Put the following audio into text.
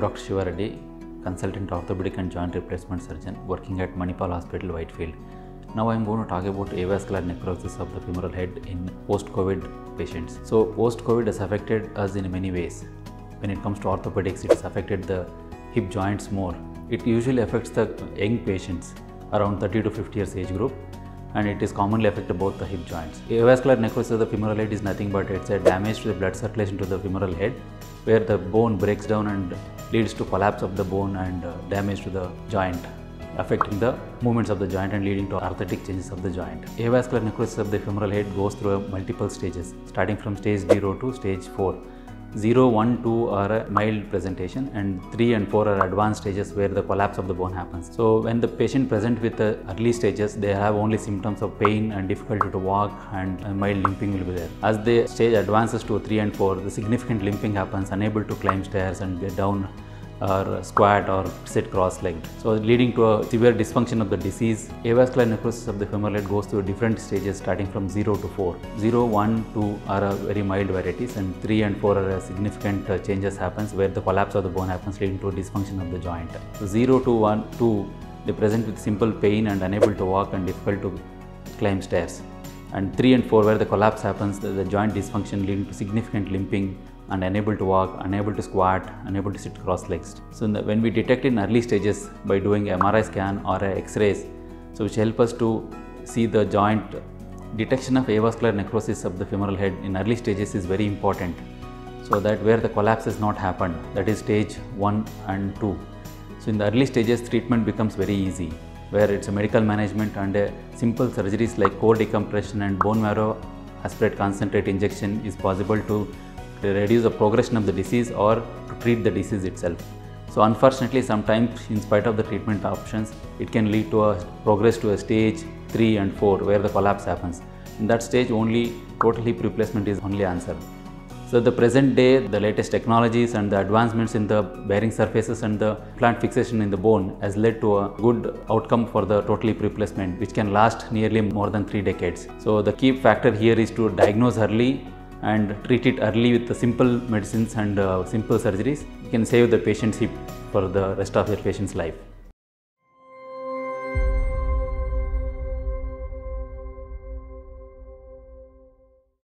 Dr. Shivareddy, consultant orthopedic and joint replacement surgeon working at Manipal Hospital, Whitefield. Now I am going to talk about avascular necrosis of the femoral head in post-COVID patients. So post-COVID has affected us in many ways. When it comes to orthopedics, it has affected the hip joints more. It usually affects the young patients around 30 to 50 years age group and it is commonly affected both the hip joints. Avascular necrosis of the femoral head is nothing but it's a damage to the blood circulation to the femoral head where the bone breaks down and leads to collapse of the bone and uh, damage to the joint affecting the movements of the joint and leading to arthritic changes of the joint. Avascular necrosis of the femoral head goes through multiple stages starting from stage 0 to stage 4. 0, 1, 2 are a mild presentation and 3 and 4 are advanced stages where the collapse of the bone happens. So when the patient present with the early stages, they have only symptoms of pain and difficulty to walk and mild limping will be there. As the stage advances to 3 and 4, the significant limping happens, unable to climb stairs and get down or squat or sit cross-legged. So leading to a severe dysfunction of the disease. Avascular necrosis of the femoral head goes through different stages starting from 0 to 4. 0, 1, 2 are very mild varieties and 3 and 4 are significant uh, changes happens where the collapse of the bone happens leading to dysfunction of the joint. So 0 to 1, 2 they present with simple pain and unable to walk and difficult to climb stairs. And 3 and 4 where the collapse happens, the, the joint dysfunction leading to significant limping and unable to walk, unable to squat, unable to sit cross-legged. So the, when we detect in early stages by doing MRI scan or X-rays, so which help us to see the joint detection of avascular necrosis of the femoral head in early stages is very important. So that where the collapse has not happened, that is stage 1 and 2. So in the early stages, treatment becomes very easy, where it's a medical management and a simple surgeries like core decompression and bone marrow aspirate concentrate injection is possible to reduce the progression of the disease or to treat the disease itself. So unfortunately, sometimes in spite of the treatment options, it can lead to a progress to a stage 3 and 4 where the collapse happens. In that stage, only total hip replacement is only answer. So the present day, the latest technologies and the advancements in the bearing surfaces and the plant fixation in the bone has led to a good outcome for the total hip replacement, which can last nearly more than three decades. So the key factor here is to diagnose early and treat it early with the simple medicines and uh, simple surgeries. You can save the patient's hip for the rest of their patient's life.